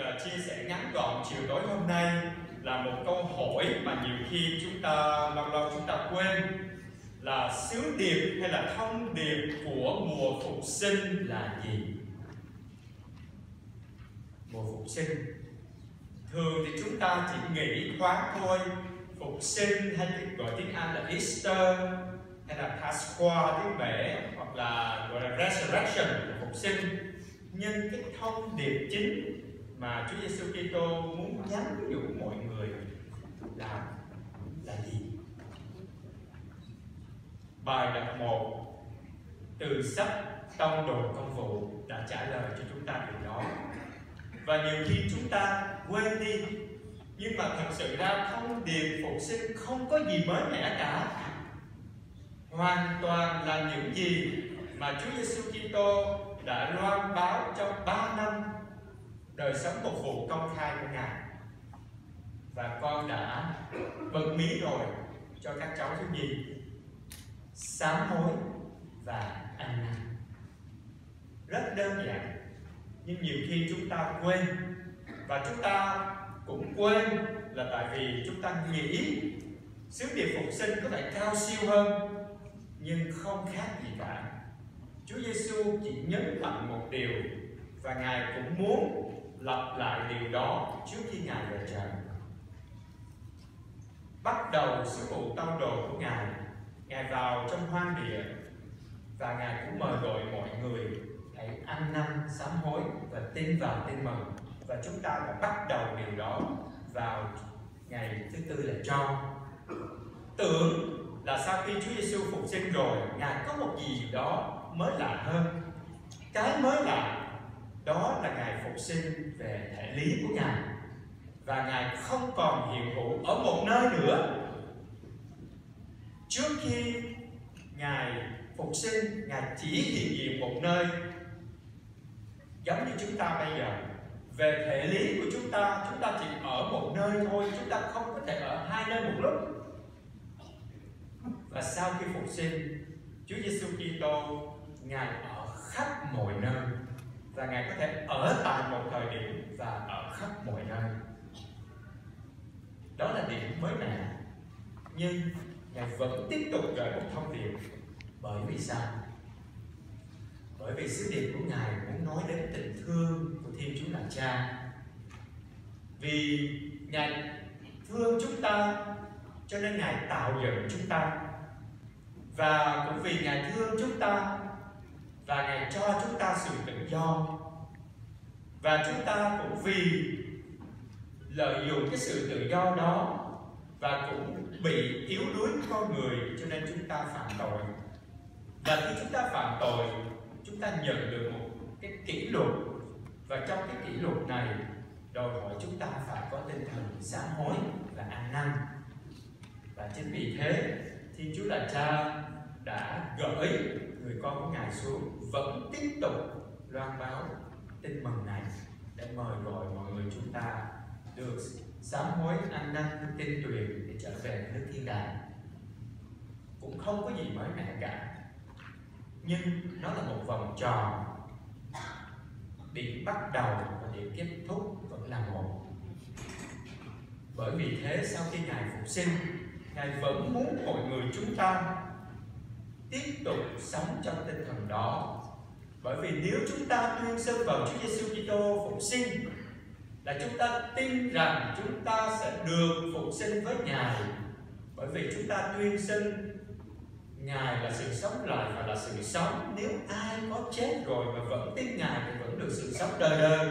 uh, chia sẻ ngắn gọn chiều tối hôm nay là một câu hỏi mà nhiều khi chúng ta lâu lâu chúng ta quên. Là sứ điệp hay là thông điệp của mùa phục sinh là gì? Mùa phục sinh. Thường thì chúng ta chỉ nghĩ thoáng thôi. Phục sinh hay gọi tiếng Anh là Easter hay là Pasqua tiếng Mễ hoặc là gọi là Resurrection phục sinh. Nhưng cái thông điệp chính mà Chúa Giêsu Kitô muốn nhắn nhủ mọi người là là gì? Bài đọc 1 từ sách Tông đồ công vụ đã trả lời cho chúng ta điều đó. Và nhiều khi chúng ta quên đi, nhưng mà thật sự ra thông điệp phục sinh không có gì mới mẻ cả hoàn toàn là những gì mà Chúa Giêsu Kitô đã loan báo trong 3 năm đời sống phục vụ công khai của Ngài. Và con đã bật mí rồi cho các cháu thiếu nhi sám hối và ăn năn. Rất đơn giản, nhưng nhiều khi chúng ta quên. Và chúng ta cũng quên là tại vì chúng ta nghĩ sứ điệp phục sinh có thể cao siêu hơn, nhưng không khác gì cả. Chúa Giêsu chỉ nhấn mạnh một điều và Ngài cũng muốn lặp lại điều đó trước khi Ngài về trời. Bắt đầu sứ vụ tông đồ của Ngài, Ngài vào trong hoang địa và Ngài cũng mời gọi mọi người hãy ăn năn sám hối và tin vào tin mừng. Và chúng ta đã bắt đầu điều đó vào ngày thứ tư là cho. Tưởng là sau khi Chúa Giêsu phục sinh rồi ngài có một gì đó mới lạ hơn. Cái mới lạ phục sinh về thể lý của ngài. Và ngài không còn hiện hữu ở một nơi nữa. Trước khi ngài phục sinh, ngài chỉ hiện diện một nơi. Giống như chúng ta bây giờ, về thể lý của chúng ta chúng ta chỉ ở một nơi thôi, chúng ta không có thể ở hai nơi một lúc. Và sau khi phục sinh, Chúa Giêsu Kitô, ngài ở khắp mọi nơi và ngài có thể ở tại một thời điểm và ở khắp mọi nơi. Đó là điểm mới mẻ. Nhưng ngài vẫn tiếp tục gửi một thông điệp. Bởi vì sao? Bởi vì sứ điệp của ngài muốn nói đến tình thương của thiên chúa là cha. Vì ngài thương chúng ta, cho nên ngài tạo dựng chúng ta. Và cũng vì ngài thương chúng ta và ngài cho chúng ta sự tự do. Và chúng ta cũng vì lợi dụng cái sự tự do đó và cũng bị yếu đuối con người, cho nên chúng ta phạm tội. Và khi chúng ta phạm tội, chúng ta nhận được một cái kỷ luật. Và trong cái kỷ luật này, đòi hỏi chúng ta phải có tinh thần sám hối và ăn năn. Và chính vì thế, Thiên Chúa là Cha đã gửi người con của Ngài xuống, vẫn tiếp tục loan báo tin mừng này, để mời gọi mọi người chúng ta được sám hối ăn năn tin truyền để trở về nước thiên đàng. Cũng không có gì mới mẻ cả, nhưng nó là một vòng tròn. Điểm bắt đầu và điểm kết thúc vẫn là một. Bởi vì thế, sau khi ngài phục sinh, ngài vẫn muốn mọi người chúng ta tiếp tục sống trong tinh thần đó. Bởi vì nếu chúng ta tuyên xưng vào Chúa Giêsu Kitô phục sinh là chúng ta tin rằng chúng ta sẽ được phục sinh với Ngài. Bởi vì chúng ta tuyên xưng Ngài là sự sống lại và là sự sống. Nếu ai có chết rồi mà vẫn tin Ngài thì vẫn được sự sống đời đời.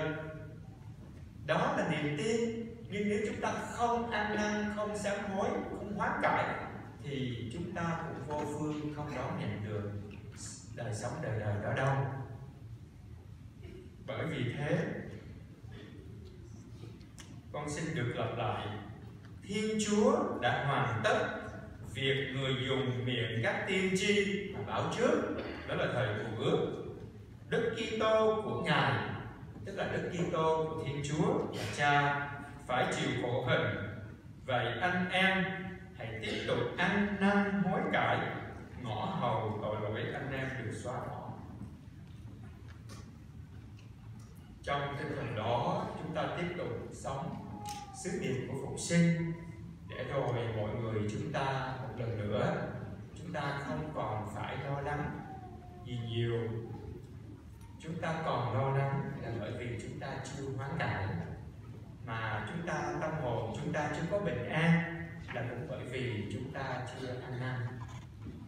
Đó là niềm tin. Nhưng nếu chúng ta không ăn năn, không sám hối, không hóa cải thì chúng ta cũng vô phương không đón nhận được đời sống đời đời đó đâu. Bởi vì thế, Con xin được lặp lại. Thiên Chúa đã hoàn tất việc người dùng miệng các tiên tri mà báo trước. Đó là thời của ước. Đức Kitô của Ngài, tức là Đức Kitô của Thiên Chúa và Cha, phải chịu khổ hình. Vậy anh em tiếp tục ăn năn hối cải, ngõ hầu tội lỗi anh em được xóa bỏ. Trong tinh thần đó, chúng ta tiếp tục sống sứ điệp của phục sinh. Để rồi mọi người chúng ta một lần nữa, chúng ta không còn phải lo lắng gì nhiều. Chúng ta còn lo lắng là bởi vì chúng ta chưa hoán cải, mà chúng ta tâm hồn chúng ta chưa có bình an là cũng bởi vì chúng ta chưa ăn năn.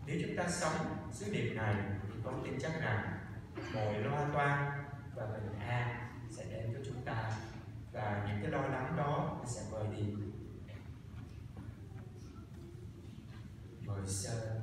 Nếu chúng ta sống dưới điểm này, thì có tin chắc rằng mọi lo toan và bình an sẽ đến với chúng ta, và những cái lo lắng đó sẽ vơi đi. Mời sơ